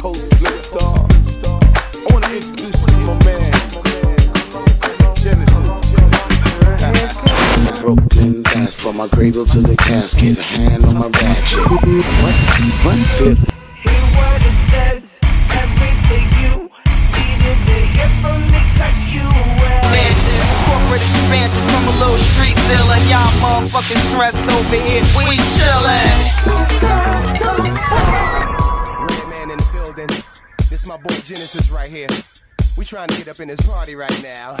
host Flipstar. I want to introduce you to my man, Genesis. Brooklyn dance from my cradle to the casket, hand on my ratchet. What? What? Flip. Expansion from a little street dealer. Y'all motherfucking stressed over here. We chillin'. My boy Genesis right here. We trying to get up in this party right now.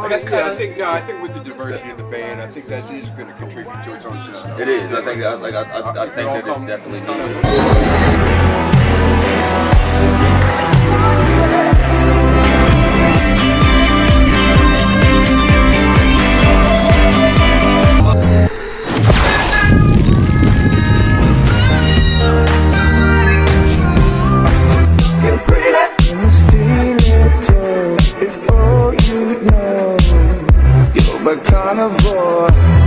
I, got, yeah, I think no, I think with the diversity of the band, I think that is going to contribute to its own sound. It is. I think. I, like. I, I, I think that it's definitely needed. Carnivore.